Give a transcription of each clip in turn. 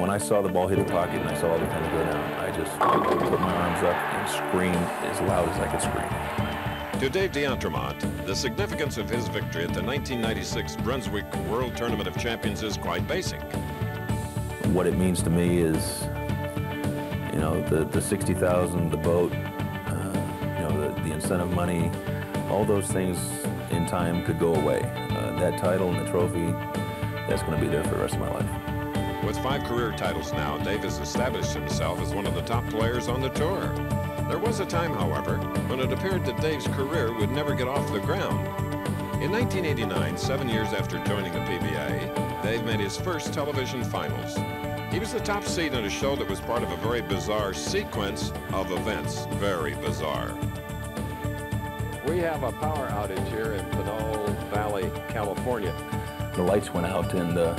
when I saw the ball hit the pocket and I saw the penalty go down, I just put my arms up and screamed as loud as I could scream. To Dave D'Entremont, the significance of his victory at the 1996 Brunswick World Tournament of Champions is quite basic. What it means to me is, you know, the, the 60,000, the boat, uh, you know, the, the incentive money, all those things in time could go away. Uh, that title and the trophy, that's going to be there for the rest of my life. With five career titles now, Dave has established himself as one of the top players on the tour. There was a time, however, when it appeared that Dave's career would never get off the ground. In 1989, seven years after joining the PBA, Dave made his first television finals. He was the top seed in a show that was part of a very bizarre sequence of events. Very bizarre. We have a power outage here in Pinole Valley, California. The lights went out and, uh,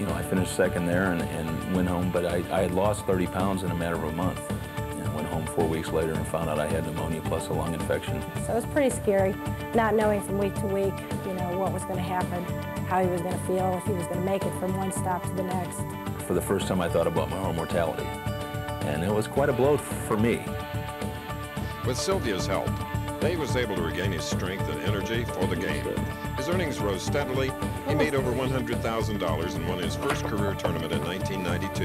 you know, I finished second there and, and went home, but I, I had lost 30 pounds in a matter of a month. And I went home four weeks later and found out I had pneumonia plus a lung infection. So it was pretty scary, not knowing from week to week, you know, what was going to happen, how he was going to feel, if he was going to make it from one stop to the next. For the first time, I thought about my own mortality. And it was quite a blow for me. With Sylvia's help, Dave was able to regain his strength and energy for the game. His earnings rose steadily. He made over $100,000 and won his first career tournament in 1992.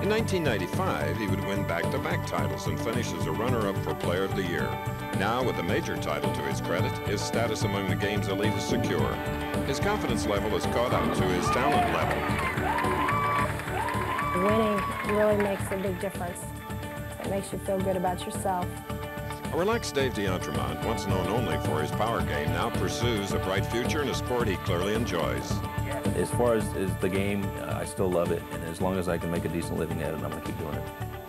In 1995, he would win back-to-back -back titles and finish as a runner-up for Player of the Year. Now, with a major title to his credit, his status among the game's elite is secure. His confidence level has caught up to his talent level. Winning really makes a big difference. It makes you feel good about yourself. A relaxed Dave D'Entremont, once known only for his power game, now pursues a bright future in a sport he clearly enjoys. As far as, as the game, uh, I still love it, and as long as I can make a decent living at it, I'm going to keep doing it.